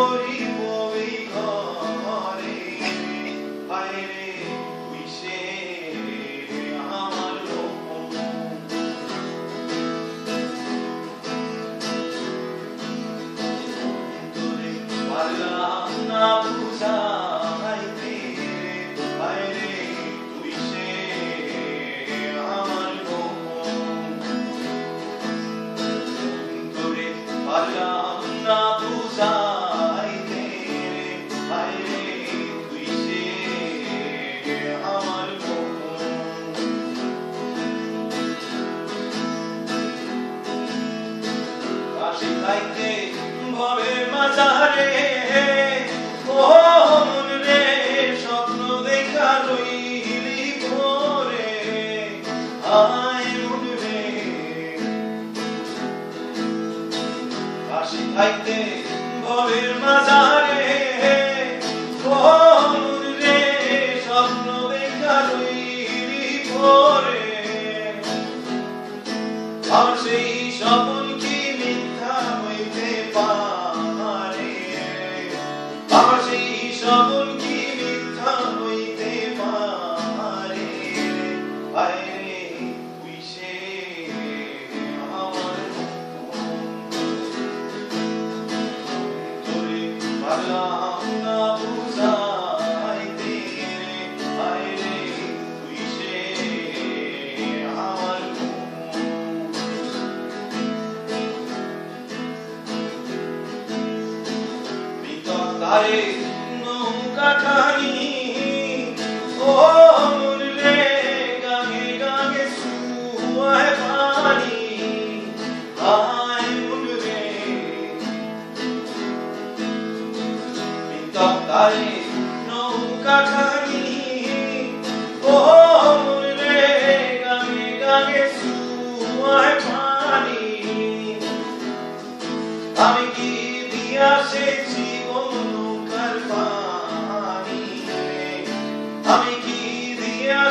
fuori কাশি খাইতে ভবের মাঝারে। ও মন রে স্বপ্ন দেখা রইলি ভোরে। আয় মন রে কাশি খাইতে ভবের মাঝারে। ও রে স্বপ্ন দেখা রইলি ভোরে। আর সেই স্বপন কি আর সেই স্বপন কি মিথ্যা হইতে পারে। আয় রে আমার তোরে পারলাম না। তারে নৌকা খানি ও মন রে গাগে গাগে সুয়ায় পানি আয় মন রে তারে নৌকা খানি ও মন রে গাগে গাগে সুয়ায় পানি আমি কি দিয়াছেছি নৌকার